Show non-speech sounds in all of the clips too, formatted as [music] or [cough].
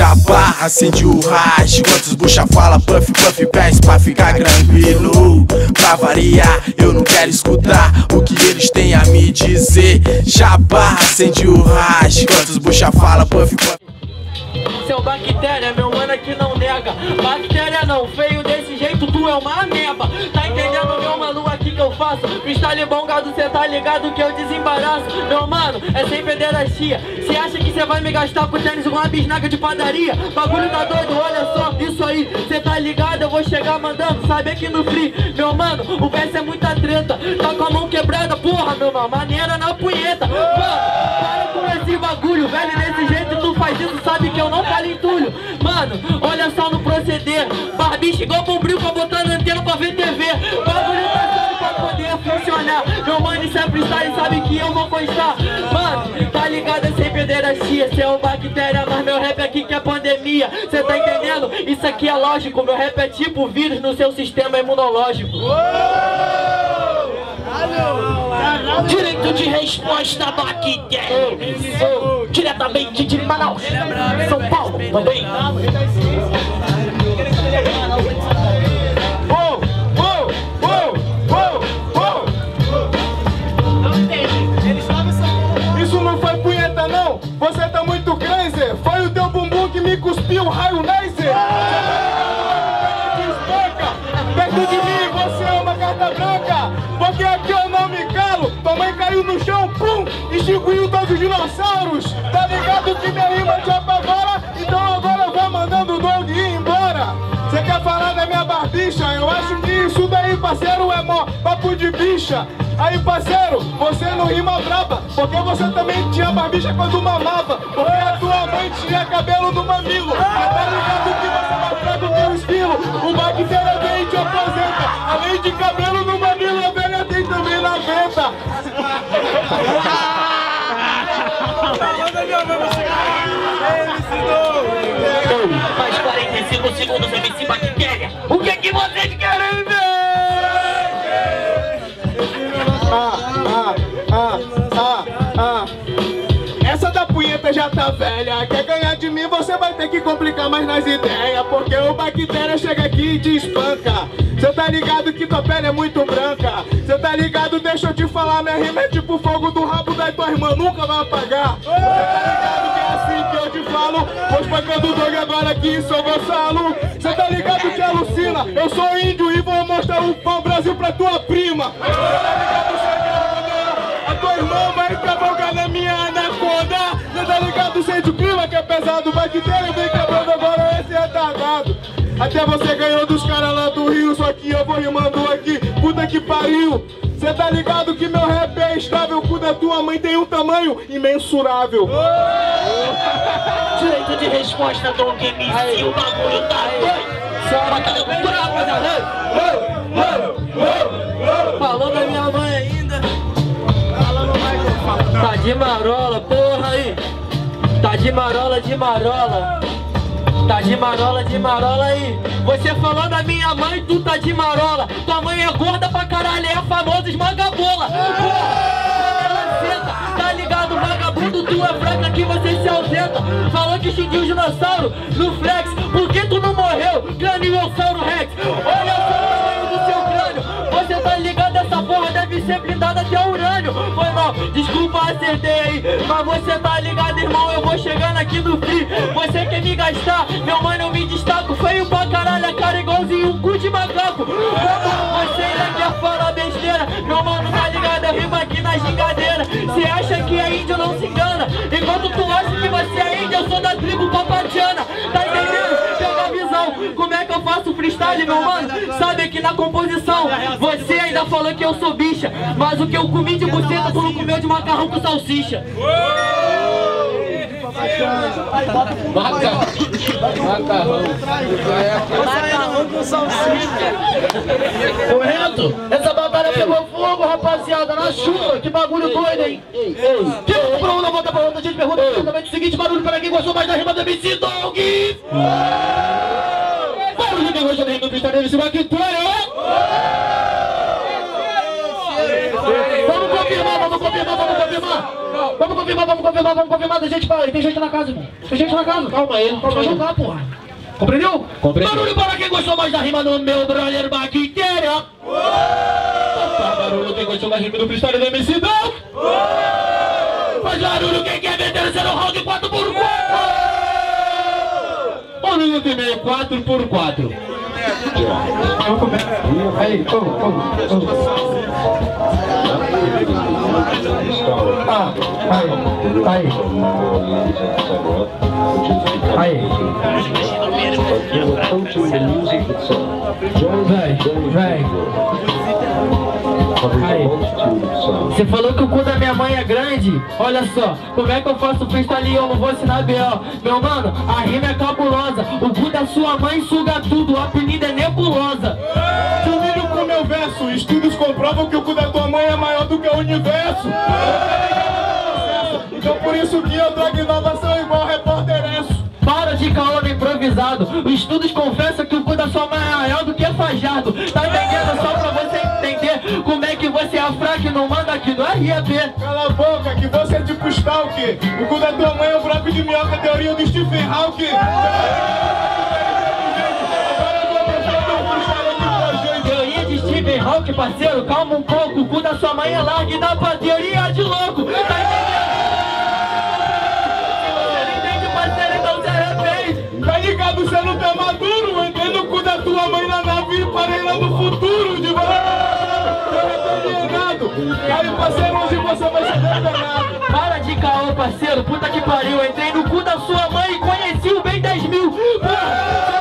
chapa, acende o hash Quantos bucha fala, puff, puff, pés pra ficar tranquilo. Pra variar, eu não quero escutar o que eles têm a me dizer. Chapa, acende o hash Quantos bucha fala, puff, puff. Seu bactéria, meu mano aqui não nega. Bactéria não, feio desse jeito, tu é uma ameba que eu faço? Freestyle bom, gado, cê tá ligado que eu desembaraço. Meu mano, é sem pederastia Cê acha que cê vai me gastar com tênis uma bisnaga de padaria? Bagulho tá doido, olha só, isso aí. Cê tá ligado, eu vou chegar mandando Sabe aqui no free, meu mano, o verso é muita treta. Tá com a mão quebrada, porra, meu mano Maneira na punheta. Mano, para com esse bagulho, velho, desse jeito tu faz isso, sabe que eu não falo entulho. Mano, olha só no proceder. Barbicha igual bombril pra botar sabe que eu vou constar Mano, tá ligado, é sem pederastia Cê é um bactéria, mas meu rap aqui que é pandemia Cê tá entendendo? Isso aqui é lógico Meu rap é tipo vírus no seu sistema imunológico Direito de resposta, bactéria. Diretamente de Manaus, São Paulo também. Cuspiu um raio laser. Perto de mim você é uma carta branca. Porque aqui eu não me calo, tua mãe caiu no chão, pum, extinguiu todos os dinossauros. Tá ligado que minha rima te apavora, da minha barbicha? Eu acho que isso daí, parceiro, é mó papo de bicha. Aí, parceiro, você não rima braba Porque você também tinha barbicha quando mamava. Porque a tua mãe tinha cabelo no mamilo. Você tá ligado que você vai fraco teu estilo? O bactéria vem e te aposenta. Além de cabelo no mamilo, a velha tem também na venta Mais 45 segundos, MC Bactéria. Velha. Quer ganhar de mim, você vai ter que complicar mais nas ideias. Porque o bactéria chega aqui e te espanca. Cê tá ligado que tua pele é muito branca. Cê tá ligado, deixa eu te falar. Minha rima é tipo fogo do rabo da tua irmã, nunca vai apagar. Cê tá ligado que é assim que eu te falo. Vou espancando o dog agora aqui, sou Gonçalo. Cê tá ligado que alucina. Eu sou índio e vou mostrar o pau Brasil pra tua prima. Cê tá ligado, cê é a tua irmã vai cavalgar na minha ligado, sente o clima que é pesado Bactéria vem quebrando agora esse retardado Até você ganhou dos caras lá do Rio Só que eu vou rimando aqui, puta que pariu Cê tá ligado que meu rap é estável? O cu da tua mãe tem um tamanho imensurável. [laughs] Direito de resposta, Dom MC. O bagulho tá doido. Batalha cultural, rapaziada. Falou da minha mãe ainda. Tá de marola, de marola, de marola. Tá de marola, de marola aí. Você falou da minha mãe, tu tá de marola. Tua mãe é gorda pra caralho, é a famosa esmagabola tá ligado, vagabundo Tu é fraca que você se ausenta. Falou que extinguiu o dinossauro no flex Por que tu não morreu, craniossauro rex? Olha só o tamanho do seu crânio. Você tá ligado, essa porra deve ser blindada até Foi mal, desculpa, acertei aí Mas você tá ligado, irmão, eu vou chegando aqui no free Você quer me gastar, meu mano, eu me destaco Feio pra caralho, a cara igualzinho um cu de macaco. Você ainda quer falar besteira? Meu mano, tá ligado, eu rimo aqui na gingadeira Cê acha que é índio, não se engana. Enquanto tu acha que você é índio, eu sou da tribo papatiana. Tá entendendo? Como é que eu faço freestyle, meu mano? Sabe que na composição Você ainda falou que eu sou bicha Mas o que eu comi de buceta, tu não comeu de macarrão com salsicha Correto? Essa batalha pegou fogo, rapaziada, na chuva. Que bagulho doido, hein? Quem comprou uma, volta pra outra. A gente pergunta exatamente o seguinte: barulho para quem gostou mais da rima do MC Dog. Do MC Bactéria. Vamos confirmar, vamos confirmar, vamos confirmar. Vamos confirmar, vamos confirmar, vamos confirmar. Tem gente, pra... tem gente na casa, irmão. Tem gente na casa. Calma aí, Vamos aí. jogar, porra. Compreendeu? Compreendeu. Barulho para quem gostou mais da rima do meu brother. Faz barulho quem gostou da rima do freestyle do MC Dão. Faz barulho quem quer meter o zero round 4 por 4 Um minuto e meio, 4 por 4 Aí, ô, ô, ô. Ah, aí, aí. Aí. Vem, vem. Aí. Você falou que o cu da minha mãe é grande? Olha só, como é que eu faço freestyle e eu não vou ensinar B.O. Meu mano, a rima é cabulosa. O cu da sua mãe suga tudo, o apelido é nebulosa. Sumindo com meu verso, estudos comprovam que o cu da tua mãe é maior do que o universo. Então por isso que eu trago inovação igual repórter. Para de caô no improvisado. Os estudos confessam que o cu da sua mãe é maior do que Fajardo. Tá entendendo? Só pra você entender como é que você é fraco e não Cala a boca, que você é tipo Stalker. O cu da tua mãe é o buraco de minhoca, teoria do Stephen Hawking. Gente. Teoria de Stephen Hawking, parceiro, calma um pouco. O cu da sua mãe é largo e dá pra teoria de louco. Tá alienado. Aí, parceiro, hoje você vai ser depenado. Para de caô, parceiro, puta que pariu. Entrei no cu da sua mãe e conheci o bem 10 mil. Porra,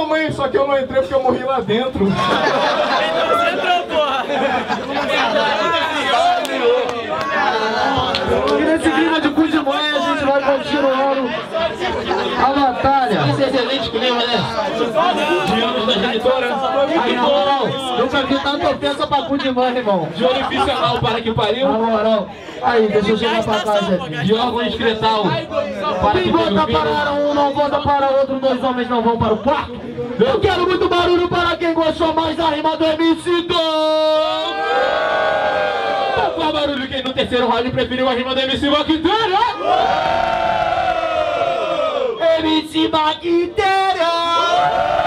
tua mãe, só que eu não entrei porque eu morri lá dentro. E nesse clima de cu de mãe, a gente vai continuando a batalha. Esse excelente clima, né? De anos da genitora. Aí, na moral, nunca vi tanta ofensa pra cu de mãe, irmão. De orificial para que pariu. Na moral. Aí, deixa eu chegar pra casa, filho. De órgão excretal para Quem que vota para um, não vota para outro, dois homens não vão para o quarto. Eu quero muito barulho para quem gostou mais da rima do MC Dom. Faz barulho quem no terceiro round preferiu a rima do MC Bactéria. MC Bactéria.